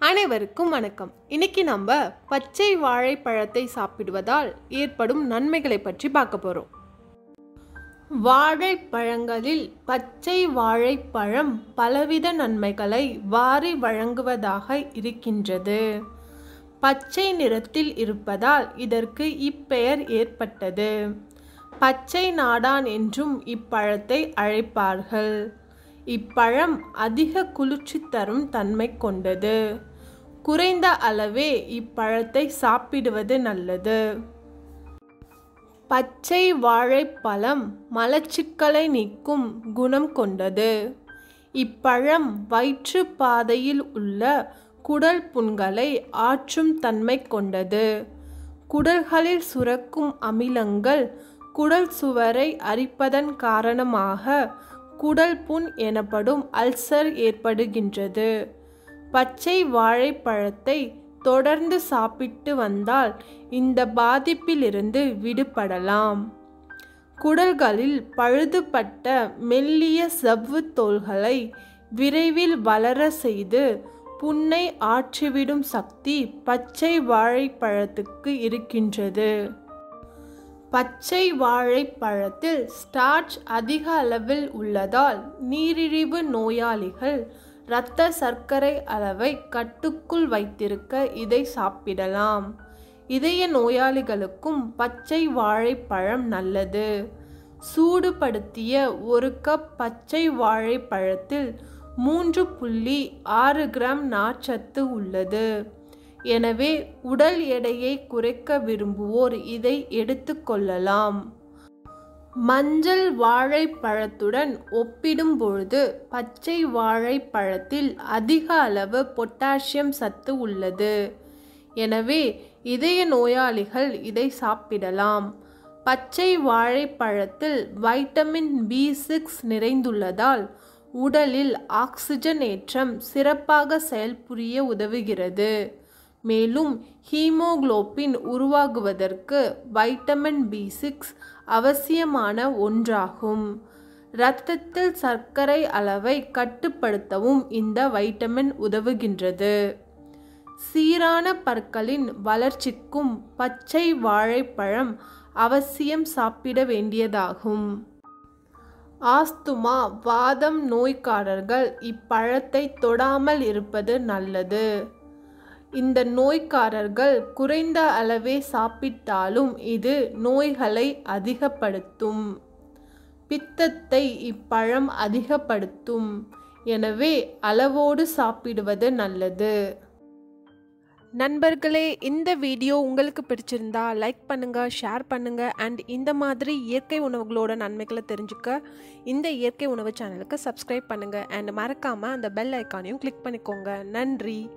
அனைவருக்கும் வணக்கம். இன்னைக்கு நம்ம பச்சை வாழைப்பழத்தை சாப்பிடுவதால் ஏற்படும் நன்மைகளை பற்றி பார்க்க போகிறோம் வாழைப்பழங்களில் பச்சை வாழைப்பழம் பலவித நன்மைகளை வாரி வழங்குவதாக இருக்கின்றது. பச்சை நிறத்தில் இருப்பதால் இதற்கு இப்பெயர் ஏற்பட்டது. பச்சை நாடான் என்றும் இப்பழத்தை அழைப்பார்கள். இப்பழம் அதிக குளிர்ச்சி தரும் தன்மை கொண்டது. குறைந்த அளவே இப்பழத்தை சாப்பிடுவது நல்லது. பச்சை வாழைப்பழம் மலச்சிக்கலை நீக்கும் குணம் கொண்டது. இப்பழம் வயிற்று பாதையில் உள்ள குடல் புண்களை ஆற்றும் தன்மை கொண்டது. குடல்களில் சுரக்கும் அமிலங்கள் குடல் சுவரை அரிப்பதன் காரணமாக குடல் புண் எனப்படும் அல்சர் ஏற்படுகின்றது. பச்சை வாழைப்பழத்தை தொடர்ந்து சாப்பிட்டு வந்தால் இந்த பாதிப்பிலிருந்து விடுபடலாம். குடல்களில் பழுதுபட்ட மெல்லிய சவ்வு தோள்களை விரைவில் வளர செய்து புண்ணை ஆற்றிவிடும் சக்தி பச்சை வாழைப்பழத்துக்கு இருக்கின்றது. பச்சை வாழைப்பழத்தில் ஸ்டார்ச் அதிக அளவில் உள்ளதால் நீரிழிவு நோயாளிகள் இரத்த சர்க்கரை அளவை கட்டுக்குள் வைத்திருக்க இதை சாப்பிடலாம். இதய நோயாளிகளுக்கும் பச்சை வாழைப்பழம் நல்லது. சூடுபடுத்திய ஒரு கப் பச்சை வாழைப்பழத்தில் மூன்று புள்ளி ஆறு கிராம் நார்ச்சத்து உள்ளது. எனவே உடல் எடையை குறைக்க விரும்புவோர் இதை எடுத்துக்கொள்ளலாம் மஞ்சள் வாழைப்பழத்துடன் ஒப்பிடும் பொழுது பச்சை வாழைப்பழத்தில் அதிக அளவு பொட்டாசியம் சத்து உள்ளது. எனவே இதய நோயாளிகள் இதை சாப்பிடலாம். பச்சை வாழைப்பழத்தில் வைட்டமின் பி சிக்ஸ் நிறைந்துள்ளதால் உடலில் ஆக்சிஜன் ஏற்றம் சிறப்பாக செயல்புரிய உதவுகிறது. மேலும் ஹீமோகுளோபின் உருவாகுவதற்கு வைட்டமின் பி சிக்ஸ் அவசியமான ஒன்றாகும். இரத்தத்தில் சர்க்கரை அளவை கட்டுப்படுத்தவும் இந்த வைட்டமின் உதவுகின்றது. சீரான பற்களின் வளர்ச்சிக்கும் பச்சை வாழைப்பழம் அவசியம் சாப்பிட வேண்டியதாகும். ஆஸ்துமா வாதம் நோய்க்காரர்கள் இப்பழத்தை தொடாமல் இருப்பது நல்லது. இந்த நோய்க்காரர்கள் குறைந்த அளவே சாப்பிட்டாலும் இது நோய்களை அதிகப்படுத்தும். பித்தத்தை இப்பழம் அதிகப்படுத்தும். எனவே அளவோடு சாப்பிடுவது நல்லது. நண்பர்களே இந்த வீடியோ உங்களுக்கு பிடிச்சிருந்தா லைக் பண்ணுங்கள் ஷேர் பண்ணுங்கள் அண்ட் இந்த மாதிரி இயற்கை உணவுகளோட நன்மைகளை தெரிஞ்சுக்க இந்த இயற்கை உணவு சேனலுக்கு சப்ஸ்கிரைப் பண்ணுங்கள் அண்ட் மறக்காமல் அந்த பெல் ஐக்கானையும் கிளிக் பண்ணிக்கோங்க. நன்றி.